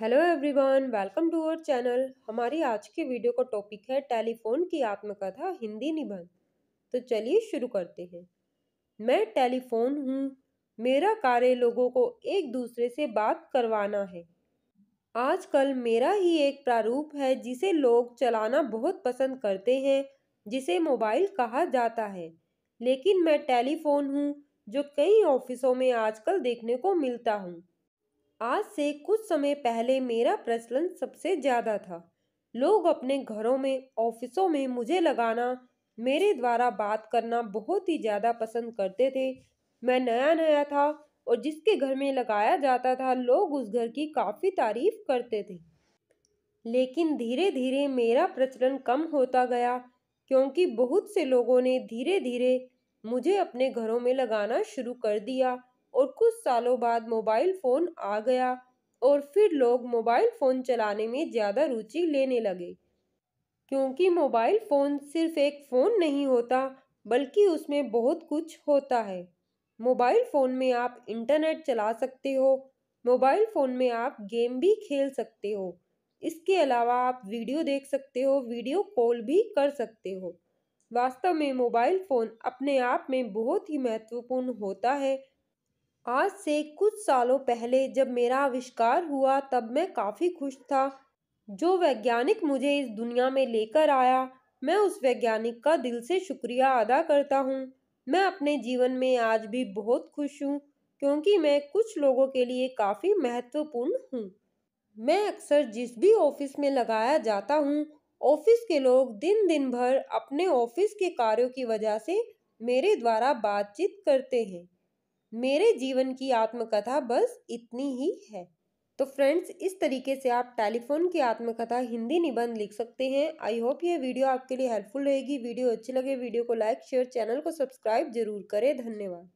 Hello everyone welcome to our channel हमारी आज की वीडियो का टॉपिक है टेलीफोन की आत्मकथा हिंदी निबंध। तो चलिए शुरू करते हैं। मैं टेलीफोन हूँ। मेरा कार्य लोगों को एक दूसरे से बात करवाना है। आजकल मेरा ही एक प्रारूप है जिसे लोग चलाना बहुत पसंद करते हैं, जिसे मोबाइल कहा जाता है। लेकिन मैं टेलीफोन हूँ, जो कई ऑफिसों में आजकल देखने को मिलता हूँ। आज से कुछ समय पहले मेरा प्रचलन सबसे ज़्यादा था। लोग अपने घरों में, ऑफिसों में मुझे लगाना, मेरे द्वारा बात करना बहुत ही ज़्यादा पसंद करते थे। मैं नया नया था और जिसके घर में लगाया जाता था, लोग उस घर की काफ़ी तारीफ़ करते थे। लेकिन धीरे धीरे मेरा प्रचलन कम होता गया, क्योंकि बहुत से लोगों ने धीरे धीरे मुझे अपने घरों में लगाना शुरू कर दिया। और कुछ सालों बाद मोबाइल फ़ोन आ गया और फिर लोग मोबाइल फ़ोन चलाने में ज़्यादा रुचि लेने लगे। क्योंकि मोबाइल फ़ोन सिर्फ़ एक फ़ोन नहीं होता, बल्कि उसमें बहुत कुछ होता है। मोबाइल फ़ोन में आप इंटरनेट चला सकते हो, मोबाइल फ़ोन में आप गेम भी खेल सकते हो। इसके अलावा आप वीडियो देख सकते हो, वीडियो कॉल भी कर सकते हो। वास्तव में मोबाइल फ़ोन अपने आप में बहुत ही महत्वपूर्ण होता है आज से कुछ सालों पहले जब मेरा आविष्कार हुआ तब मैं काफ़ी खुश था। जो वैज्ञानिक मुझे इस दुनिया में लेकर आया, मैं उस वैज्ञानिक का दिल से शुक्रिया अदा करता हूँ। मैं अपने जीवन में आज भी बहुत खुश हूँ, क्योंकि मैं कुछ लोगों के लिए काफ़ी महत्वपूर्ण हूँ। मैं अक्सर जिस भी ऑफ़िस में लगाया जाता हूँ, ऑफ़िस के लोग दिन दिन भर अपने ऑफ़िस के कार्यों की वजह से मेरे द्वारा बातचीत करते हैं। मेरे जीवन की आत्मकथा बस इतनी ही है। तो फ्रेंड्स, इस तरीके से आप टेलीफोन की आत्मकथा हिंदी निबंध लिख सकते हैं। आई होप ये वीडियो आपके लिए हेल्पफुल रहेगी। वीडियो अच्छी लगे, वीडियो को लाइक, शेयर, चैनल को सब्सक्राइब ज़रूर करें। धन्यवाद।